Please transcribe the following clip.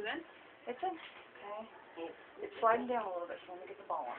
In? It's in. Okay. It's sliding down a little bit, so let me get the ball on